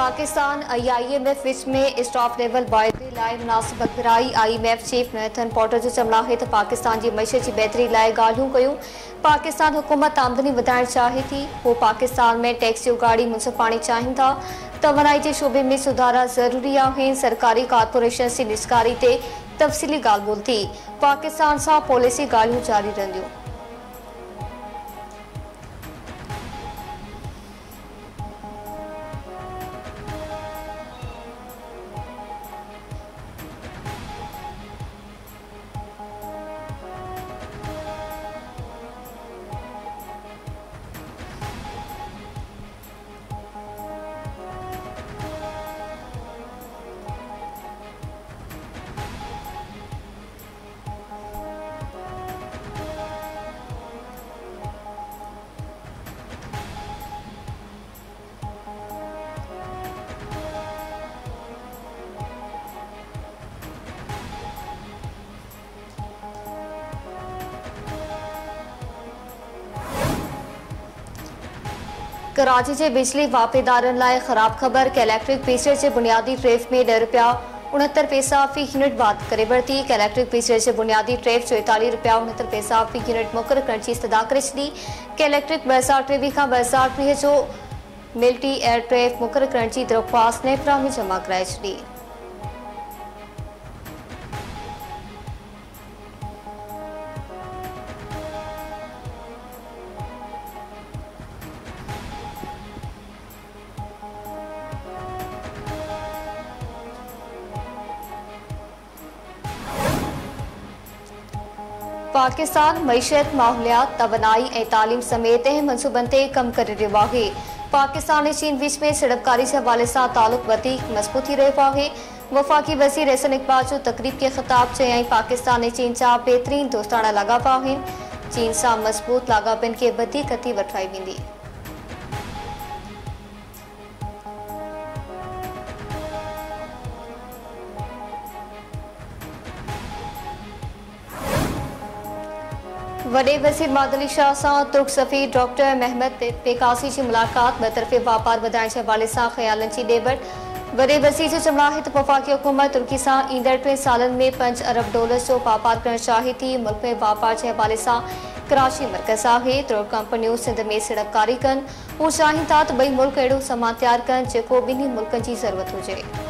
पाकिस्तान ऐं आई M F विच में staff level वाइदे लाइ मुनासिब घुराई I M F chief Nathan Porter जो चवणु आहे त पाकिस्तान जी मैशत जी बहितरी लाइ ॻाल्हियूं कयूं। पाकिस्तान हुकूमत आमदनी वधाइण चाहे थी। उहो पाकिस्तान में टैक्स जी उगाड़ी मुंसिफ़ पाणी चाहिनि था तवनाई जे शोबे में सुधारा ज़रूरी आहिनि सरकारी कारपोरेशन जी निस्कारी ते तफ़सीली ॻाल्हि ॿोल थी पाकिस्तान सां पॉलिसी ॻाल्हियूं जारी रहंदियूं कराची जे बिजली वापेदारनि ख़राब ख़बर कैलेक्ट्रिक पीसर जे बुनियादी ट्रेफ में ॾह रुपया उणहतरि पैसा फ़ी यूनिट बात करे वरिती कि इलेक्ट्रिक पीसर जे बुनियादी ट्रेफ चोएतालीह रुपया उणहतरि पैसा फ़ी यूनिट मुक़ररु करण जी इस्तदा करे छॾी कि इलेक्ट्रिक ॿ हज़ार टेवीह टीह जो मिल्टी एयर ट्रेफ मुक़ररु करण जी दरख़्वास्त नेफ्रा में जमा कराए छॾी पाकिस्तान मीशत माहौलियात तवनाई ए तालीम समेत अहम मनसूबनि ते कमु करे रहियो आहे। पाकिस्तान ऐं चीन विच में सीड़पकारी जे हवाले से तालुक़ मज़बूत ही रहियो है वफ़ाक़ी वज़ीर एहसन इक़बाल जो तक़रीब के ख़िताब चयाईं, पाकिस्तान ऐं चीन जा बेहतरीन दोस्ताना आहिनि। चीन से मज़बूत लागापिन के वधीक थी वेंदी। वॾे वज़ीर मादली शाह सां तुर्क सफ़ीर डॉक्टर महमद पेकासी जी मुलाक़ात बतरफ़े वापार वधाइण जे हवाले सां ख़्यालनि जी ॾेबट वॾे वज़ीर जो चवणु आहे वफ़ाक़ी हुकूमत तुर्की सां ईंदड़ टे सालनि में पंज अरब डॉलर जो वापार करणु चाहे थी। मुल्क में वापार जे हवाले सां कराची मर्कज़ आहे। तुर्क कंपनियूं सिंध में सीड़पकारी कनि। हू चाहिनि था त ॿई मुल्क अहिड़ो सामान तयारु कनि, जेको ॿिन्ही मुल्कनि जी ज़रूरत हुजे।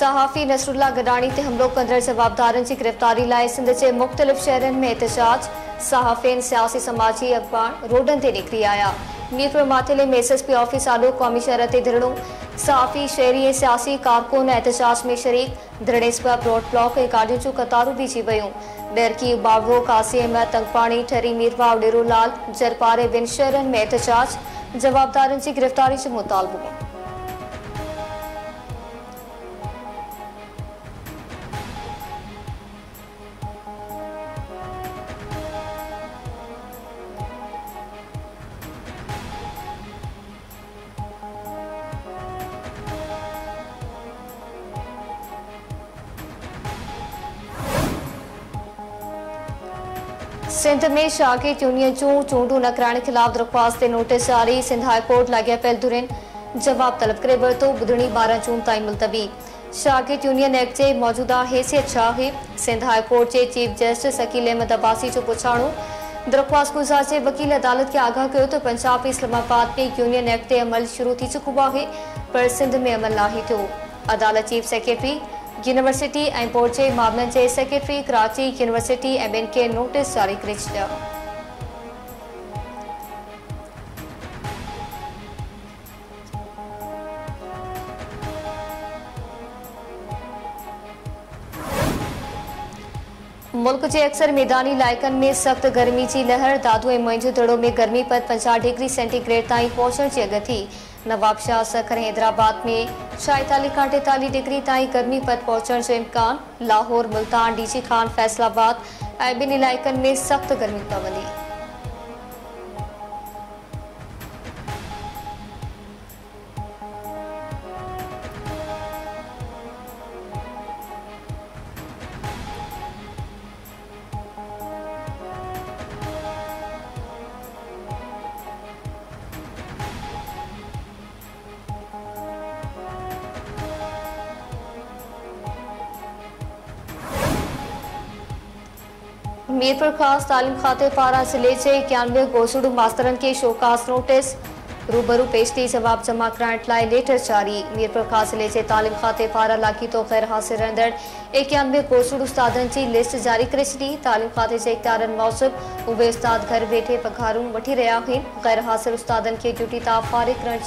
सहाफ़ी नसरुल्ला गडाणी ते हमलो कंदड़ जवाबदारनि जी गिरफ़्तारी लाइ सिंध जे मुख़्तलिफ़ शहरनि में एहतजाज। सहाफ़िन सियासी समाजी अख़बार रोडनि ते निकिरी आया। मीरपुर माथेले में एस एस पी ऑफ़िस आॾो क़ौमी शहर ते धरणो। सहाफ़ी शहरी ऐं सियासी कारकुन एहतजाज में शरीक। धरणे सबब रोड ब्लॉक ऐं गाॾियुनि जूं कतारूं बीठी वयूं। डरकी बाबो कासी अहमद, तंगपाणी, ठरी, मीरवा डेरोलाल जरपारे ॿिनि शहरनि में एहतजाज। जवाबदारनि जी गिरफ़्तारी जो मुतालबो। सिंध में शागिर्द यूनियन जूं चूंडू न कराइण ख़िलाफ़ दरख़्वास्त ते नोटिस जारी। सिंध हाई कोर्ट लाॻिया पियल धुरियुनि जवाब तलब करे वरितो ॿुधणी ॿारहं जून ताईं मुलतवी। शागिर्द यूनियन एक्ट जे मौजूदा हैसियत छा आहे सिंध हाई कोर्ट जे चीफ जस्टिस अकील अहमद अब्बासी जो पुछाणो, दरख़्वास्त गुज़ार जे वकील अदालत खे आगाह कयो त पंजाब इस्लामाबाद में यूनियन एक्ट ते अमल शुरू थी चुको आहे, पर सिंध में अमल नाहे थियो। अदालत चीफ सेक्रेटरी जे सेक्रेटरी कराची यूनिवर्सिटी ॿियनि खे नोटिस जारी करे छॾिया मुल्क जे अक्सर मैदानी इलाइक़नि में सख़्त गर्मी जी लहर दादू ऐं मुंहिंजो दड़ो में गर्मी पद पंजाह डिग्री सेंटीग्रेड ताईं पहुचण जी अॻ थी नवाबशाह सखर हैदराबाद में छाएतालीह खां टेतालीह डिग्री ताईं गर्मी पद पहुचण जो इम्कान, लाहौर, मुल्तान, डीजी खान, फैसलाबाद, ऐं ॿिनि इलाइक़नि में सख़्त गर्मी पवंदी मीरपुर ख़ास तालीम खाते पारां ज़िले जे इक्यानवे गोसुड़ू मास्तरनि खे शोकास नोटिस। रूबरू पेश थी जवाब जमा कराइण लाइ लेटर जारी। मीरपुर ख़ास ज़िले जे तालीम खाते पारा पारां लाॻीतो ग़ैर हासिल रहंदड़। इक्यानवे गोसुड़ू उस्तादनि जी लिस्ट जारी करे छॾी तालीम खाते जे इख़्तियारनि मूजिबि उहे उस्ताद घर वेठे पघारूं रहिया आहिनि ग़ैर हासिल उस्तादनि खे ड्यूटी तां फारिग करण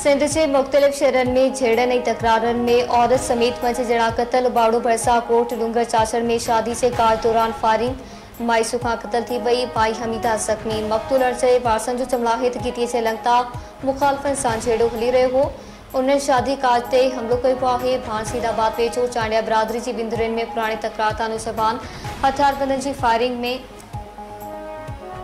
सिंध जे मुख़्तलिफ़ शहरनि में झेड़नि ऐं तकरारनि में औरत समेत पंज ॼणा क़तल, बाड़ो भरसा कोट, डूंगर चाचड़ में शादी जे कार दौरान फायरिंग। माइसू खां क़तल थी भाई हमीदा ज़ख़्मी। मक़तूल अर्चे वारसनि जो चमलाहित गिटीअ जे लंगता, मुखालफ़नि सां झेड़ो हली रहियो हो। उन्हनि शादी काज ते हमलो कयो आहे। भांसीदाबाद चांडिया बिरादरी जी बिंदुरनि में पुराणी तकरार तानो ज़बान जी फायरिंग में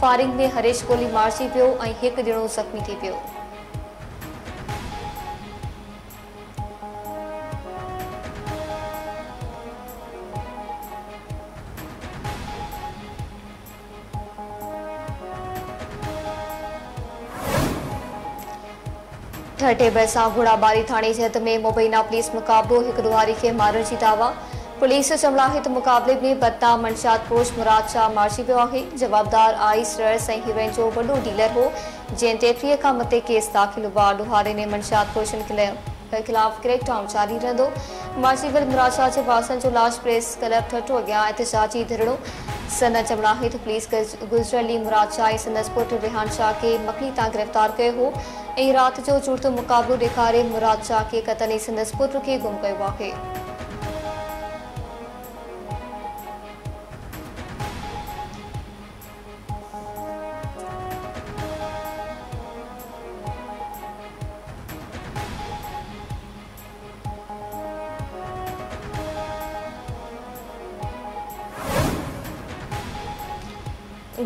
फायरिंग में हरेश गोली मारिजी पियो ऐं हिकु ॼणो ज़ख़्मी थी पियो। ठठे भरिसां घोड़ाबारी थाणे जे हद में मुबैना पुलिस मुक़ाबलो हिकु दुआरी खे मारण जी दावा पुलिस चमलाहित मुक़ाबले में बदनाम मंशात पोश मुराद शाह मारिजी पियो आहे जवाबदार आइस रर्स ऐं हीरोइन जो वॾो डीलर हो। जंहिं टेटीह खां मथे केस दाख़िल हुआ। ॾुहारे ने मंशात पोशन ख़िलाफ़ क्रैकडाउन जारी रहंदो मार्शीवल मुराद शाह जे बासनि जो लाश प्रेस क्लब ठठो अॻियाँ एहतजाजी धरणो। सन चमलाहित पुलिस गुज़रियल मुराद शाह ऐं संदसि पुटु शाह खे मकली तां गिरफ़्तार कयो हो। ऐं राति जो चुड़तो मुक़ाबलो ॾेखारे मुराद शाह खे क़तल ऐं संदसि पुट खे गुम कयो आहे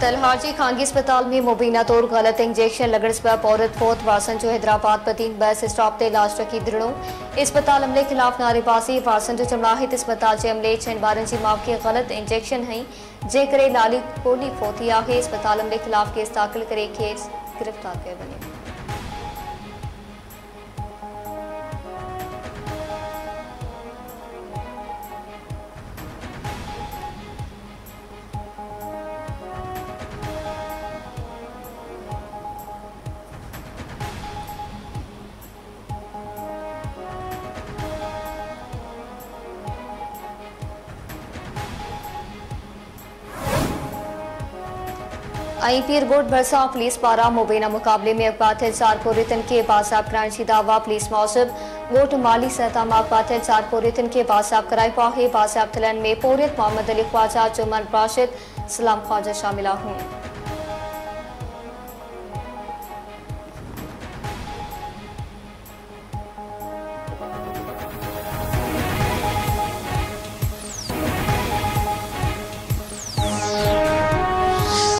तलहाजी खांगी अस्पताल में मुबीना तौर गलत इंजेक्शन लगने सबब औरत फोत वासन जो हैदराबाद पतीन बस स्टॉप ते इलाज रखी दिड़ो अस्पताल अमले खिलाफ नारेबाज़ी, वासन जो चमड़ाहित अस्पताल जे अमले छह ॿारनि जी माउ खे ग़लति इंजेक्शन हई जैसे नाली पोली फोती आहे अस्पताल अमले खिलाफ केस दाख़िल करे गिरफ़्तार किया पीरगोट भरसा पुलिस पारा मुबैना मुक़ाबले में अक़बाथिल चार पोरितन के बासाब जी दावा पुलिस मौसम। वोट माली सतह माँ अक़बाथिल चार पोरितन के बासाब कराई आहे बासाब थलन में पोरियत मोहम्मद अली ख्वाजा जुमन राशिद सलाम ख्वाजा शामिल आहिनि